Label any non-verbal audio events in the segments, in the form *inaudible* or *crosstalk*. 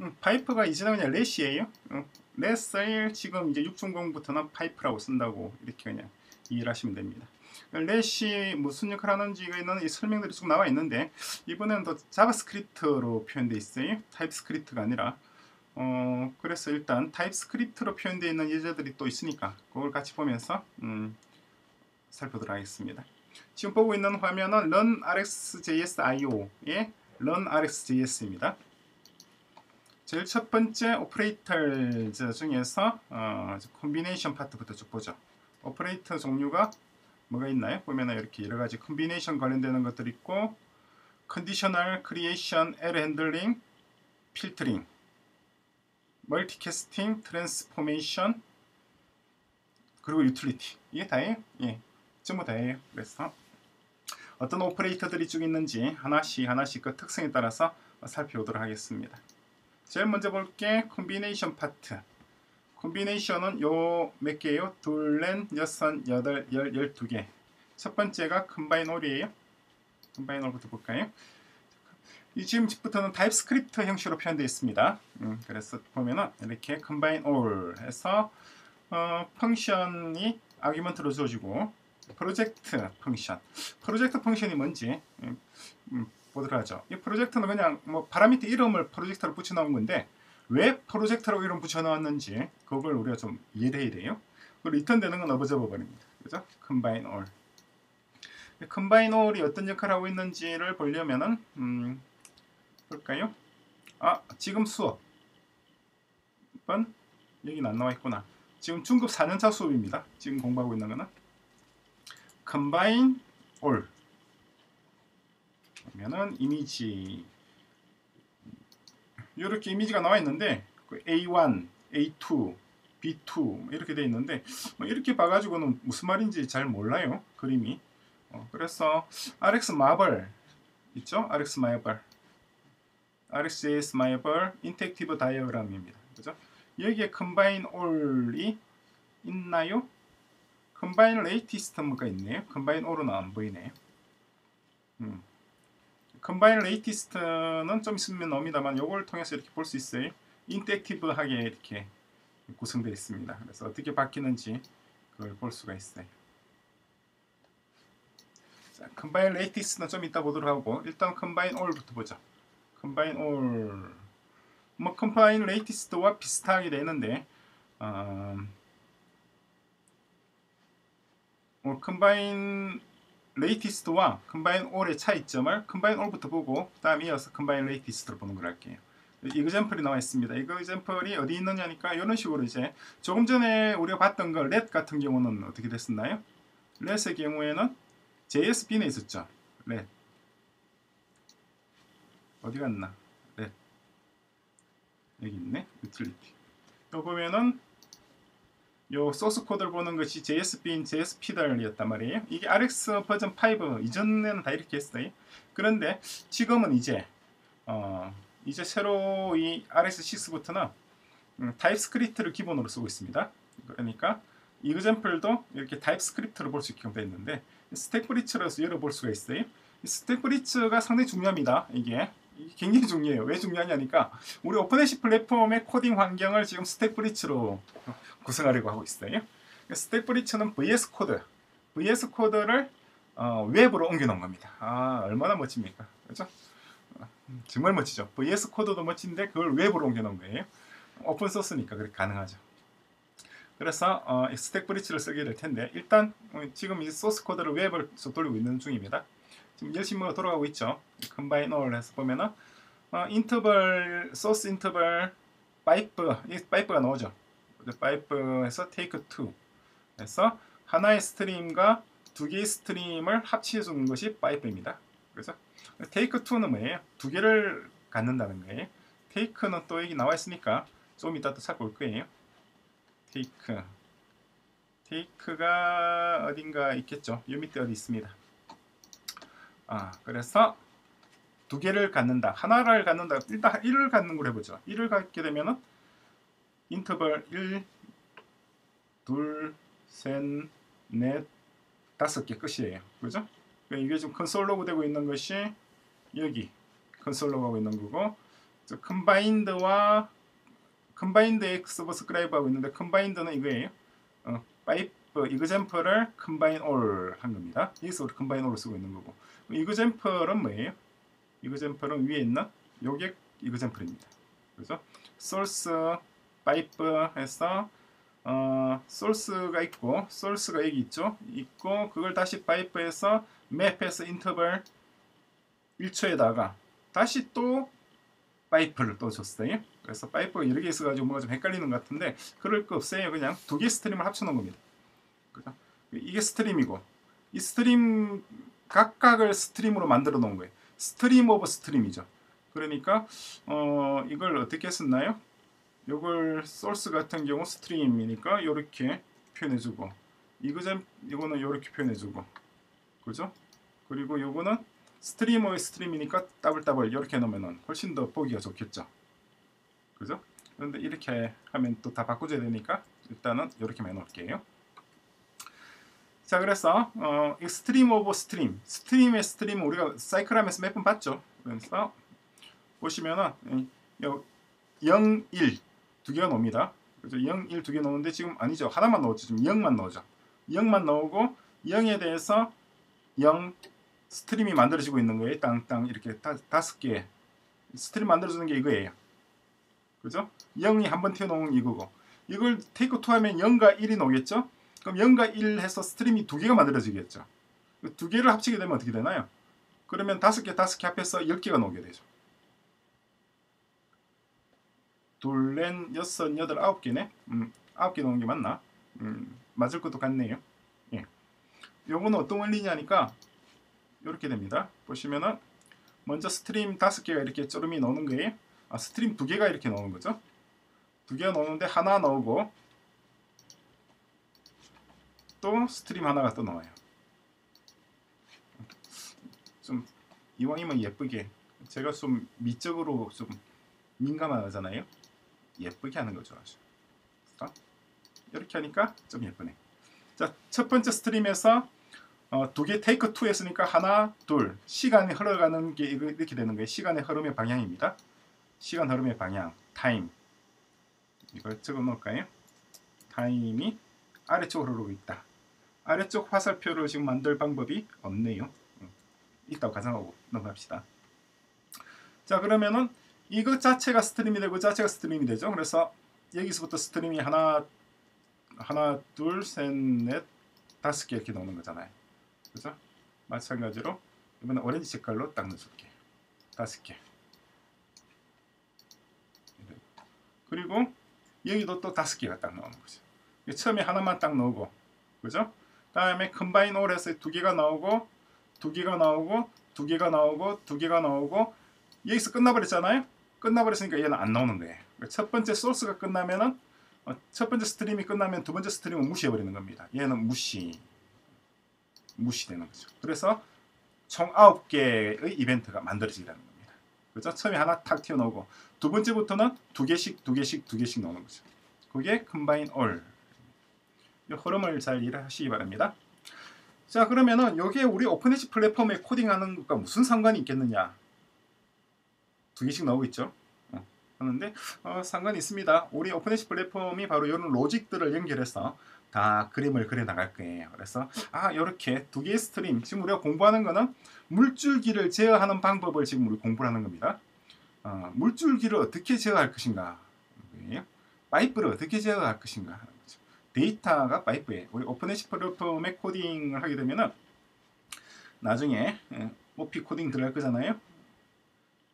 음, pipe가 이제는 그냥 let이에요. 음, let을 지금 이제 6.0부터는 pipe라고 쓴다고 이렇게 그냥 이해를 하시면 됩니다. 렛이 무슨 역할을 하는지는 이 설명들이 쭉 나와 있는데 이번에는 더 JavaScript로 표현되어 있어요. TypeScript가 아니라 어 그래서 일단 TypeScript로 표현되어 있는 예제들이 또 있으니까 그걸 같이 보면서 음, 살펴보도록 하겠습니다. 지금 보고 있는 화면은 learn rxjs io의 learn rxjs입니다. 제일 첫 번째 operator 중에서 어, combination 파트부터 쭉 보죠. operator 종류가 뭐가 있나요? 보면은 이렇게 여러 가지 combination 관련되는 것들 있고 conditional creation, error handling, filtering, multicasting, transformation 그리고 utility 이게 다예요? 예, 전부 다예요. 그래서 어떤 operator들이 쭉 있는지 하나씩 하나씩 그 특성에 따라서 살펴보도록 하겠습니다. 제일 먼저 볼게 combination 파트. combination은 요 몇 개예요? 둘, 넷, 여섯, 여덟, 열, 열두 개. 첫 번째가. combine all부터 볼까요? 이 지금부터는 TypeScript 형식으로 표현되어 있습니다. 음, 그래서 보면은 이렇게 all 해서 어, function이 argument로 주어지고 project function project function이 뭔지 음, 음, 보도록 하죠. 이 project는 그냥 뭐 parameter 이름을 project로 붙여놓은 건데 왜 project라고 이름 붙여놨는지 그걸 우리가 좀 이해를 해야 돼요. 그리고 리턴되는 건 Observable입니다. 그죠? combine all combine all이 어떤 역할을 하고 있는지를 보려면은 음, 볼까요? 아 지금 수업 번 여기는 안 나와 있구나. 지금 중급 4년차 수업입니다. 지금 공부하고 있는 거는 combine all 그러면은 이미지. 이렇게 이미지가 나와 있는데 A1, A2, B2 이렇게 돼 있는데 뭐 이렇게 봐가지고는 무슨 말인지 잘 몰라요 그림이. 어, 그래서 RX Marble 있죠? RX 마블 RxJS 마블 인텍티브 다이어그램입니다. 그죠? 여기에 combine all이 있나요? combine latest가 있네요. combine all은 안 보이네요 음. combine latest는 좀 있으면 나옵니다만 이걸 통해서 이렇게 볼 수 있어요. interactive하게 이렇게 구성되어 있습니다. 그래서 어떻게 바뀌는지 그걸 볼 수가 있어요. 자, combine latest는 좀 이따 보도록 하고 일단 combine all부터 보죠. combine all. 뭐 combine latest와 비슷하게 되는데 어, 뭐 combine latest와 combine all의 차이점을 combine all부터 보고 다음 이어서 combine latest를 보는 걸 할게요. example이 나와 있습니다. example이 어디 있느냐니까 이런 식으로 이제 조금 전에 우리가 봤던 거 let 같은 경우는 어떻게 됐었나요? 렛의 경우에는 JS Bin은 있었죠. let 어디 갔나? let 여기 있네. utility. 요 보면은 요 소스 코드를 보는 것이 JSB인 JSP달이었단 말이에요. 이게 RX 버전 5 이전에는 다 이렇게 했어요. 그런데 지금은 이제 어 이제 새로 이 RX6부터는 음, TypeScript를 기본으로 쓰고 있습니다. 그러니까 example도 이렇게 TypeScript를 볼수 있게 됐는데 StackBlitz로서 열어볼 수가 있어요. StackBlitz가 상당히 중요합니다. 이게 굉장히 중요해요. 왜 중요하냐니까 우리 오픈에시 플랫폼의 코딩 환경을 지금 StackBlitz로 구성하려고 하고 있어요. StackBlitz는 VS 코드, VS 코드를 어, 웹으로 옮겨놓은 겁니다. 아 얼마나 멋집니까? 그렇죠? 정말 멋지죠. VS Code도 멋진데 그걸 웹으로 옮겨놓은 거예요. 오픈 소스니까 그렇게 가능하죠. 그래서 어, StackBlitz를 쓰게 될 텐데 일단 어, 지금 이 소스 코드를 웹을 돌리고 있는 중입니다. 지금 열심히 돌아가고 있죠. combine all 해서 보면은 어, interval source interval pipe 이 pipe가 나오죠. pipe에서 take 2 해서 하나의 stream과 두 개의 stream을 합치해 주는 것이 pipe입니다. 그래서 테이크 2는 뭐예요? 두 개를 갖는다는 거예요. 테이크는 또 여기 나와 있으니까 좀 이따 또 살펴볼 거예요. 테이크 테이크가 어딘가 있겠죠. 이 밑에 어디 있습니다. 아 그래서 두 개를 갖는다. 하나를 갖는다. 일단 1을 갖는 걸 해보죠. 1을 갖게 되면은 인터벌 1, 2, 셋, 넷, 다섯 개 끝이에요. 그죠? 그러니까 이게 지금 console log 되고 있는 것이 여기 console log 하고 있는 거고 저 컨바인드와 컨바인드 X 서브스크라이브 하고 있는데 combined는 이거예요. 어, 파이프 example을 combine all한 겁니다. 여기서 combine all을 쓰고 있는 거고 example은 뭐예요? example은 위에 있는 요게 example입니다. 그래서 소스 파이프 해서 어, 소스가 있고 소스가 여기 있죠. 있고 그걸 다시 파이프에서 map해서 interval 1초에다가 다시 또 파이프를 또 줬어요. 그래서 파이프가 여러 개 있어가지고 뭐가 좀 헷갈리는 것 같은데 그럴 거 없어요. 그냥 두 개 stream을 합쳐놓은 겁니다. 그죠? 이게 stream이고 이 stream 각각을 stream으로 만들어 놓은 거예요. stream of stream이죠. 그러니까 어, 이걸 어떻게 썼나요? 이걸 소스 같은 경우 stream이니까 이렇게 표현해주고 이거는 이거는 이렇게 표현해주고 그죠? 그리고 이거는 stream의 stream이니까 더블 이렇게 놓으면 훨씬 더 보기가 좋겠죠. 그죠? 그런데 이렇게 하면 또 다 바꿔줘야 되니까 일단은 이렇게만 해놓을게요. 자 그래서 어, 이 stream of stream stream의 stream 우리가 Cycle하면서 몇 번 봤죠. 그래서 보시면은 0, 1 두 개가 나옵니다. 그래서 0, 1 두 개 넣는데 지금 아니죠. 하나만 넣었죠. 지금 0만 넣어죠. 0만 넣고 0에 대해서 0 stream이 만들어지고 있는 거예요. 땅땅 이렇게 다, 다섯 개 stream 만들어주는 게 이거예요. 그죠? 0이 한 번 튀어나온 이거고 이걸 take 2 하면 0과 1이 나오겠죠? 그럼 0과 1 해서 stream이 두 개가 만들어지겠죠. 두 개를 합치게 되면 어떻게 되나요? 그러면 다섯 개 다섯 개 합해서 10개가 나오게 되죠. 둘, 넷, 여섯, 여덟, 아홉 개네. 음, 아홉 개 나온 게 맞나? 음, 맞을 것도 같네요. 예. 요거는 어떤 원리냐니까 이렇게 됩니다. 보시면은 먼저 stream 다섯 개가 이렇게 쪼름이 나오는 거예요. 아, stream 두 개가 이렇게 나오는 거죠. 두 개가 나오는데 하나 나오고 또 stream 하나가 또 나와요. 좀 이왕이면 예쁘게 제가 좀 미적으로 좀 민감하잖아요. 예쁘게 하는 거 좋아하죠. 이렇게 하니까 좀 예쁘네. 자, 첫 번째 stream에서 어, 두개 take 2 했으니까 하나, 둘 시간이 흘러가는 게 이렇게 되는 거예요. 시간의 흐름의 방향입니다. 시간 흐름의 방향, time. 이걸 적어 놓을까요? time이 아래쪽으로 흐르고 있다. 아래쪽 화살표를 지금 만들 방법이 없네요. 있다고 가정하고 넘어갑시다. 자 그러면은 이것 자체가 stream이 되고 자체가 stream이 되죠. 그래서 여기서부터 stream이 하나 하나 둘셋넷 다섯 개 이렇게 나오는 거잖아요. 그죠? 마찬가지로 이번에 오렌지 색깔로 딱 넣어줄게. 다섯 개. 그리고 여기도 또 다섯 개가 딱 나오는 거죠. 처음에 하나만 딱 넣고, 그죠? 다음에 combine all 해서 두 개가 나오고, 두 개가 나오고, 두 개가 나오고, 두 개가 나오고, 여기서 끝나버렸잖아요? 끝나버렸으니까 얘는 안 나오는 거예요. 첫 번째 소스가 끝나면은, 어, 첫 번째 stream이 끝나면 두 번째 stream은 무시해버리는 겁니다. 얘는 무시. 무시되는 거죠. 그래서 총 9개의 이벤트가 만들어지라는 겁니다. 그죠? 처음에 하나 탁 튀어나오고 두 번째부터는 두 개씩 두 개씩 두 개씩 나오는 거죠. 그게 all. 이 흐름을 잘 이해하시기 바랍니다. 자 그러면은 여기에 우리 오픈에지 플랫폼에 코딩하는 것과 무슨 상관이 있겠느냐? 두 개씩 나오고 있죠. 어, 하는데 어, 상관이 있습니다. 우리 오픈에지 플랫폼이 바로 이런 로직들을 연결해서 다 그림을 그려 나갈 거예요. 그래서 아 이렇게 두 개의 stream 지금 우리가 공부하는 거는 물줄기를 제어하는 방법을 지금 우리 공부를 하는 겁니다. 어, 물줄기를 어떻게 제어할 것인가 파이프를 어떻게 제어할 것인가 하는 거죠. 데이터가 파이프에 우리 OpenHash 플랫폼에 코딩을 하게 되면은 나중에 OP 코딩 들어갈 거잖아요.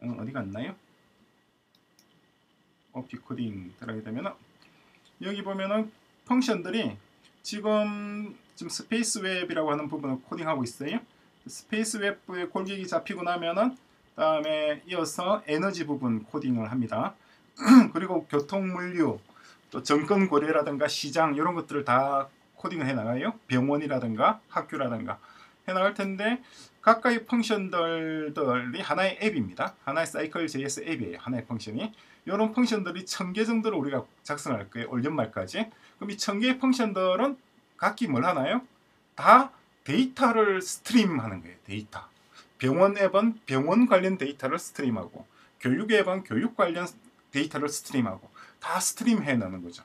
어, 어디 갔나요? OP 코딩 들어가게 되면은 여기 보면은 function들이 지금 지금 space web이라고 하는 부분을 코딩하고 있어요. space web의 골격이 잡히고 나면은 다음에 이어서 에너지 부분 코딩을 합니다. *clears throat* 그리고 교통 물류, 또 증권 거래라든가 시장 이런 것들을 다 코딩을 해 나가요. 병원이라든가 학교라든가 해 나갈 텐데 각각의 function들이 하나의 앱입니다. 하나의 Cycle JS 앱이에요. 하나의 function이. 이런 function들이 천 개 정도를 우리가 작성할 거예요. 올 연말까지. 그럼 이 천 개의 function들은 각기 뭘 하나요? 다 데이터를 stream하는 거예요. 데이터. 병원 앱은 병원 관련 데이터를 stream하고 교육 앱은 교육 관련 데이터를 stream하고 다 stream해 놓는 거죠.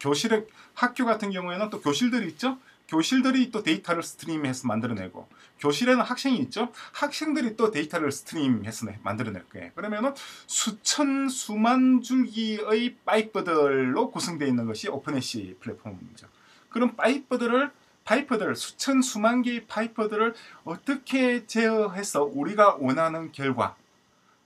교실에 학교 같은 경우에는 또 교실들이 있죠. 교실들이 또 데이터를 stream해서 만들어내고 교실에는 학생이 있죠. 학생들이 또 데이터를 stream해서 만들어낼 거예요. 그러면은 수천 수만 줄기의 파이프들로 구성되어 있는 것이 오픈애쉬 플랫폼이죠. 그럼 파이프들을 파이프들 수천 수만 개의 파이프들을 어떻게 제어해서 우리가 원하는 결과,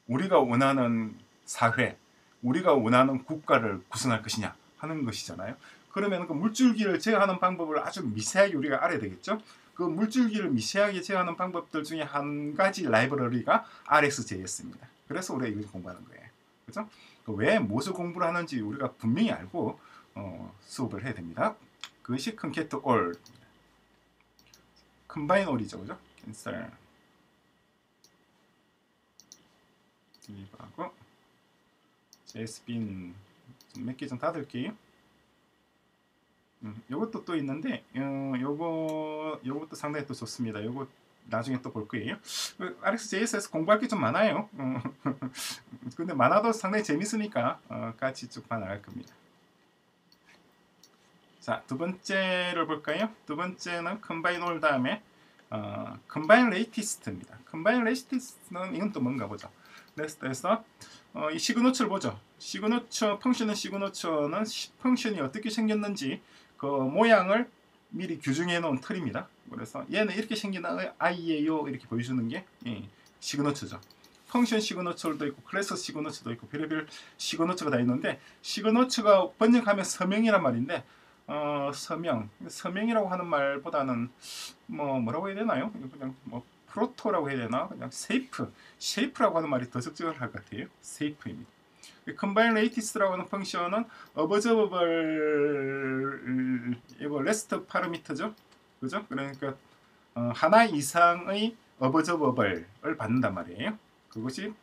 우리가 원하는 사회, 우리가 원하는 국가를 구성할 것이냐 하는 것이잖아요. 그러면 그 물줄기를 제어하는 방법을 아주 미세하게 우리가 알아야 되겠죠. 그 물줄기를 미세하게 제어하는 방법들 중에 한 가지 라이브러리가 RxJS입니다. 그래서 우리가 이걸 공부하는 거예요. 그죠? 왜 무엇을 공부를 하는지 우리가 분명히 알고 어, 수업을 해야 됩니다. 그것이 concat all combine all이죠. 그죠? cancel deliver하고 JSBin 몇개좀 닫을게요. 음, 요것도 또 있는데 어, 요거 요것도 상당히 또 좋습니다. 요거 나중에 또 볼 거예요. 그 RxJS에서 공부할 게 좀 많아요. 어, *laughs* 근데 많아도 상당히 재밌으니까 어, 같이 쭉 봐나갈 겁니다. 자, 두 번째를 볼까요? 두 번째는 combineAll 다음에 어, combineLatest입니다. combineLatest는 이건 또 뭔가 보죠. 레스트에서 어, 이 signature를 보죠. signature function은 signature는 function이 어떻게 생겼는지 그 모양을 미리 규정해 놓은 틀입니다. 그래서 얘는 이렇게 생긴 아이예요 이렇게 보여주는 게 예, signature죠. function signature도 있고 class signature도 있고 별의별 signature가 다 있는데 signature가 번역하면 서명이란 말인데 어, 서명 서명이라고 하는 말보다는 뭐 뭐라고 해야 되나요? 그냥 뭐 proto라고 해야 되나? 그냥 shape shape라고 하는 말이 더 적절할 것 같아요. shape입니다. combineLatest라고 하는 function은 observable rest 파라미터죠. 그죠? 그러니까 어, 하나 이상의 observable을 받는단 말이에요. 그것이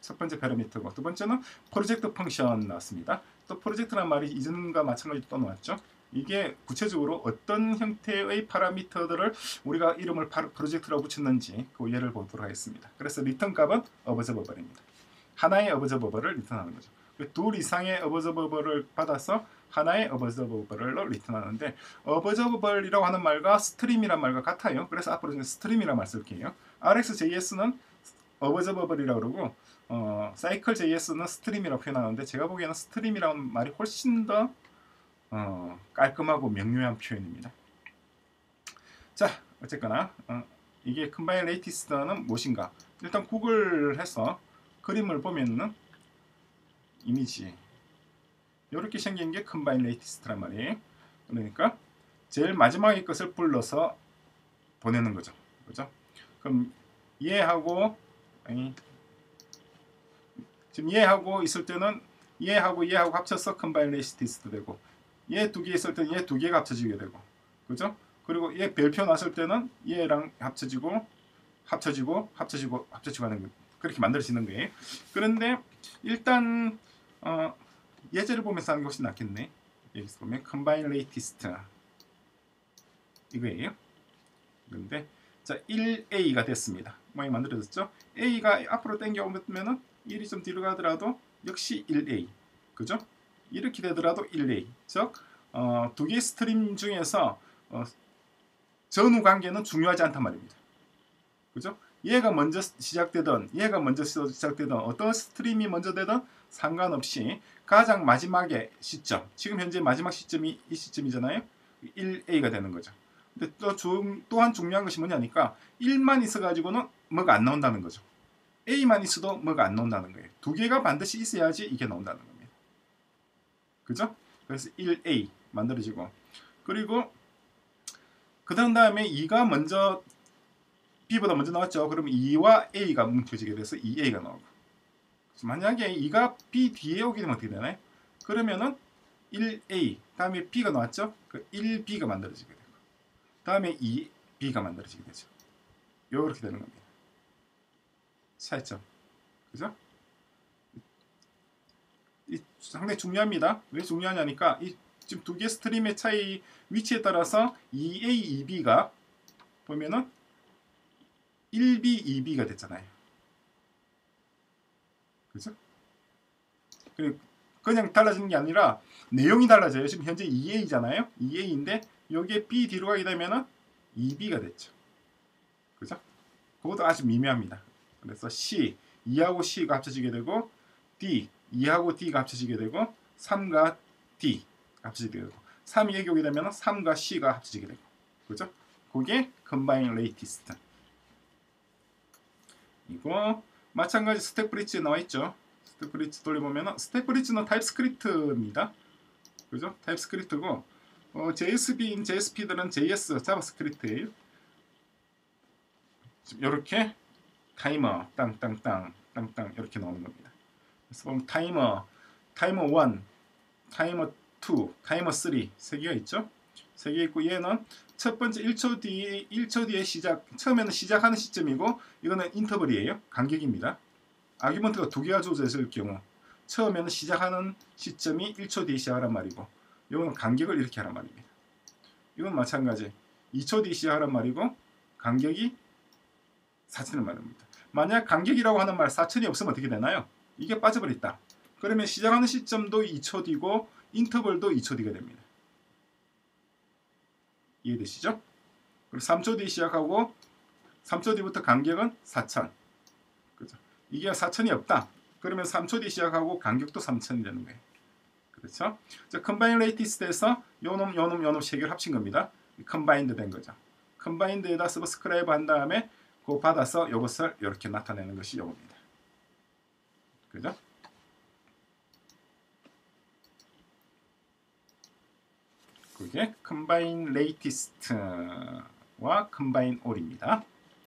첫 번째 파라미터고 두 번째는 project function 나왔습니다. 또 project란 말이 이전과 마찬가지로 또 나왔죠. 이게 구체적으로 어떤 형태의 파라미터들을 우리가 이름을 project라고 붙였는지 그 예를 보도록 하겠습니다. 그래서 return 값은 observable입니다. 하나의 observable을 return하는 거죠. 그 둘 이상의 observable을 받아서 하나의 observable로 return하는데 observable이라고 하는 말과 stream이란 말과 같아요. 그래서 앞으로 저는 stream이란 말 쓸게요. RxJS는 observable이라고 그러고 어, CycleJS는 stream이라고 표현하는데 제가 보기에는 stream이라는 말이 훨씬 더 어, 깔끔하고 명료한 표현입니다. 자, 어쨌거나 어, 이게 combineLatest는 무엇인가? 일단 구글 해서 그림을 보면은 이미지 이렇게 생긴 게 combineLatest란 말이에요. 그러니까 제일 마지막에 것을 불러서 보내는 거죠. 그죠? 그럼 얘하고 아니 지금 얘하고 있을 때는 얘하고 얘하고 합쳐서 combineLatest 되고 얘 두 개 있을 때는 얘 두 개가 합쳐지게 되고 그죠? 그리고 얘 별표 났을 때는 얘랑 합쳐지고 합쳐지고 합쳐지고 합쳐지고 하는 거 그렇게 만들어지는 거예요. 그런데 일단 어, 예제를 보면서 하는 것이 낫겠네. 여기서 보면 combine latest 이거예요. 그런데 자 1a가 됐습니다. 모양이 만들어졌죠. a가 앞으로 당겨 오면은 1이 좀 뒤로 가더라도 역시 1a 그죠? 이렇게 되더라도 1a 즉 어, 두 개의 stream 중에서 어, 전후 관계는 중요하지 않단 말입니다. 그죠? 얘가 먼저 시작되던 얘가 먼저 시작되던 어떤 stream이 먼저 되던 상관없이 가장 마지막의 시점 지금 현재 마지막 시점이 이 시점이잖아요? 1A가 되는 거죠. 근데 또 중, 또한 중요한 것이 뭐냐니까 1만 있어 가지고는 뭐가 안 나온다는 거죠. A만 있어도 뭐가 안 나온다는 거예요. 두 개가 반드시 있어야지 이게 나온다는 겁니다 그죠? 그래서 1A 만들어지고 그리고 그 다음에 2가 먼저 B보다 먼저 나왔죠. 그럼 2와 A가 뭉쳐지게 돼서 2A가 나오고 만약에 2가 B 뒤에 오게 되면 어떻게 되나요? 그러면은 1A 다음에 B가 나왔죠. 그 1B가 만들어지게 되고 다음에 2B가 만들어지게 되죠. 이렇게 되는 겁니다. 차이점. 그죠? 이 상당히 중요합니다. 왜 중요하냐니까 이 지금 두 개 스트림의 차이 위치에 따라서 2A, 2B가 보면은 1B, 2B가 됐잖아요. 그죠? 그냥 달라지는 게 아니라 내용이 달라져요. 지금 현재 2A잖아요. 2A인데 여기에 B 뒤로 가게 되면은 2B가 됐죠. 그죠? 그것도 아주 미묘합니다. 그래서 C, 2하고 C가 합쳐지게 되고 D, 2하고 D가 합쳐지게 되고 3과 D 합쳐지게 되고 3이 여기 오게 되면 3과 C가 합쳐지게 되고 그죠? 그게 combine latest 이거 마찬가지 스택 브릿지 나와 있죠. 스택 브릿지 돌려보면 스택 브릿지는 타입스크립트입니다. 그죠? TypeScript고 어, JSB인 JSP들은 JS JavaScript예요. 이렇게 타이머 땅땅땅 땅땅 이렇게 나오는 겁니다. 그래서 타이머 타이머 1, 타이머 2, 타이머 3 세 개가 있죠. 세 개 있고 얘는 첫 번째 1초 뒤 1초 뒤에 시작 처음에는 시작하는 시점이고 이거는 인터벌이에요. 간격입니다. argument가 두 개가 있을 경우 처음에는 시작하는 시점이 1초 뒤에 시작하란 말이고 이거는 간격을 이렇게 하란 말입니다. 이건 마찬가지 2초 뒤에 시작하란 말이고 간격이 4천을 말입니다. 만약 간격이라고 하는 말 4천이 없으면 어떻게 되나요? 이게 빠져버렸다. 그러면 시작하는 시점도 2초 뒤고 인터벌도 2초 뒤가 됩니다. 이해되시죠? 그리고 3초 뒤 시작하고 3초 뒤부터 간격은 4천. 그죠? 이게 4천이 없다. 그러면 3초 뒤 시작하고 간격도 3천이 되는 거예요. 그렇죠? 자, combineLatest에서 요놈, 요놈, 요놈 세 개를 합친 겁니다. combined 된 거죠. combined에다 subscribe 한 다음에 그거 받아서 이것을 이렇게 나타내는 것이 요겁니다. 그죠? 그게 combineLatest와 컴바인 올입니다.